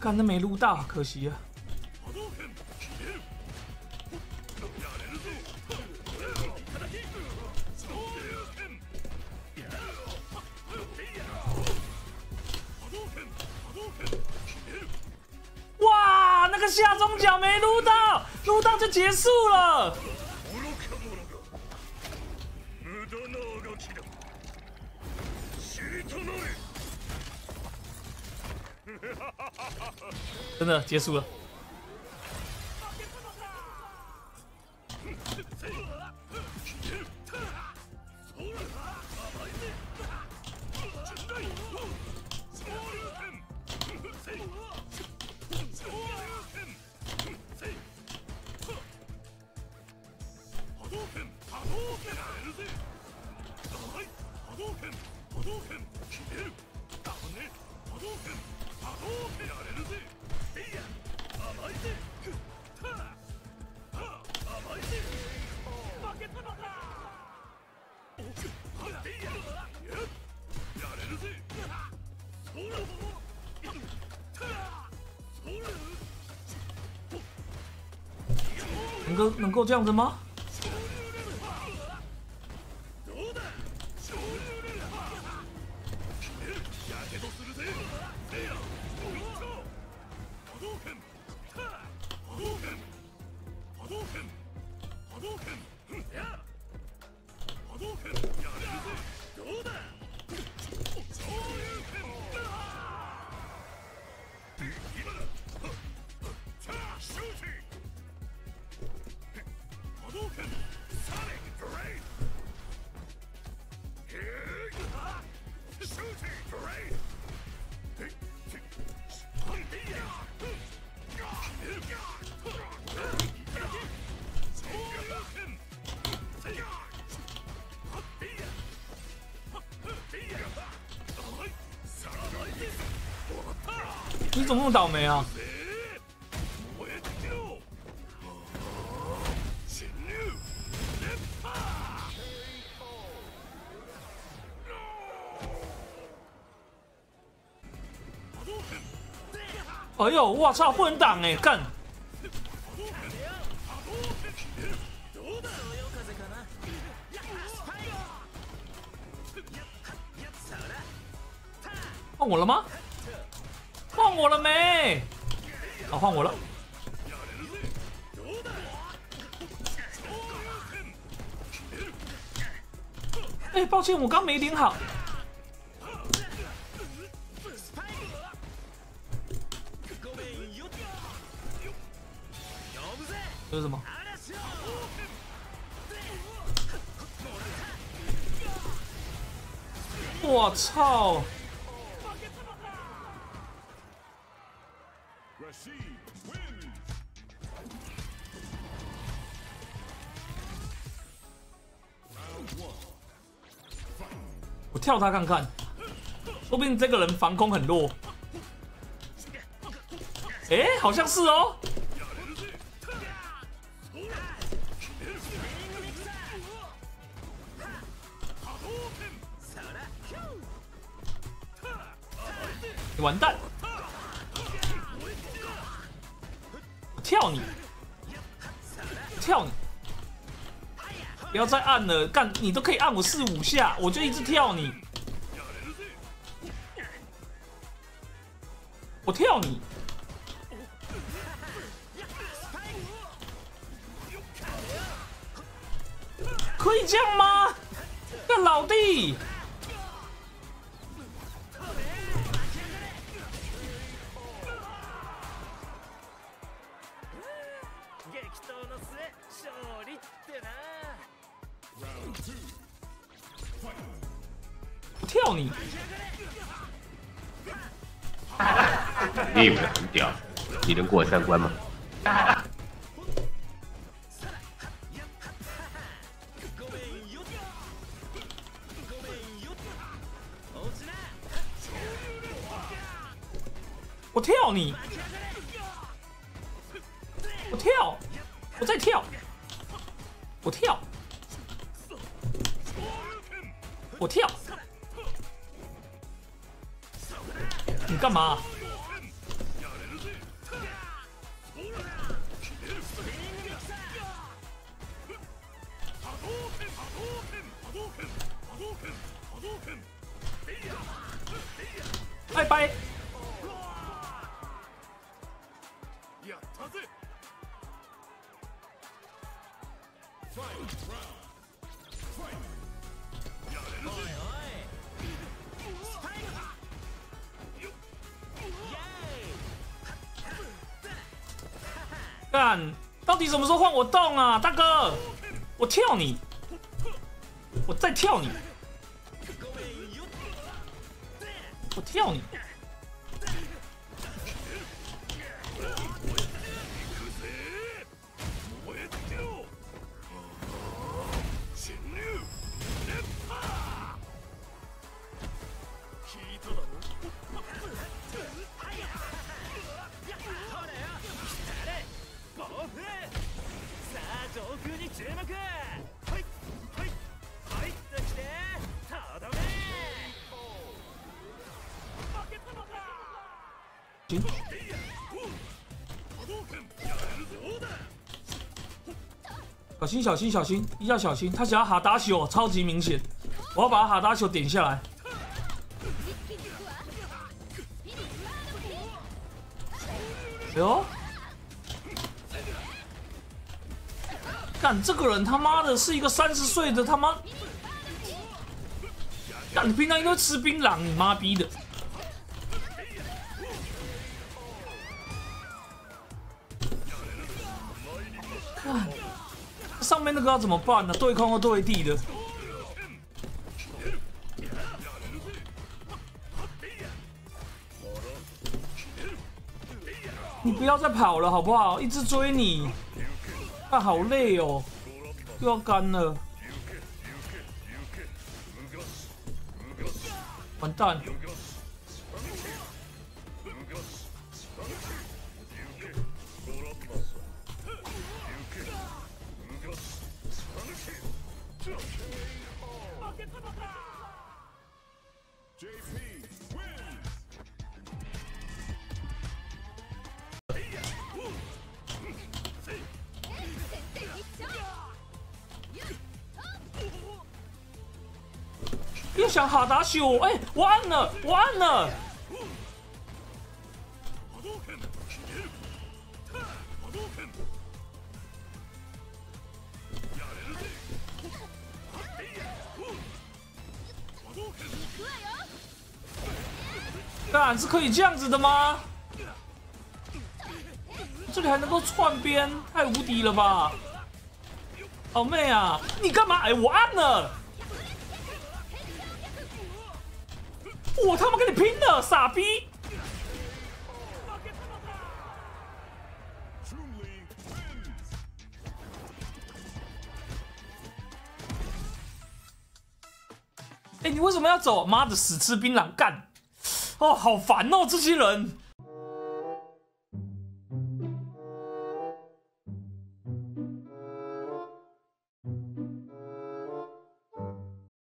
看那没撸到，可惜啊。哇，那个下中脚没撸到，撸到就结束了。真的结束了。波動拳波能够能够这样子吗？怎么那么倒霉啊？哎呦，我操，不能挡哎，干！换我了吗？换我了没？啊，换我了。哎，抱歉，我刚没点好。这是什么？我操！我跳他看看，说不定这个人防空很弱。哎，好像是哦。你完蛋！跳你，跳你！不要再按了，干你都可以按我四五下，我就一直跳你。我跳你，可以这样吗？干老弟！我跳你！厉害，很屌，你能过三关吗？我跳你！我跳！我再跳！我跳！我跳！你干嘛拜拜やっ干，到底什么时候换我动啊，大哥？我跳你，我再跳你，我跳你。小心小心小心，一定要小心！他想要哈达修，超级明显，我要把哈达修点下来。哎呦！干这个人他妈的是一个三十岁的他妈！干你平常应该吃槟榔，你妈逼的！哇上面那个要怎么办呢？对空和对地的，你不要再跑了好不好？一直追你，啊好累哦，又要干了，完蛋！想哈达修，哎，我按了，我按了。干是可以这样子的吗？这里还能够串边，太无敌了吧！好妹啊，你干嘛？哎，我按了。我他妈跟你拼了，傻逼！哎，你为什么要走？妈的，死吃槟榔干！哦，好烦哦，这些人。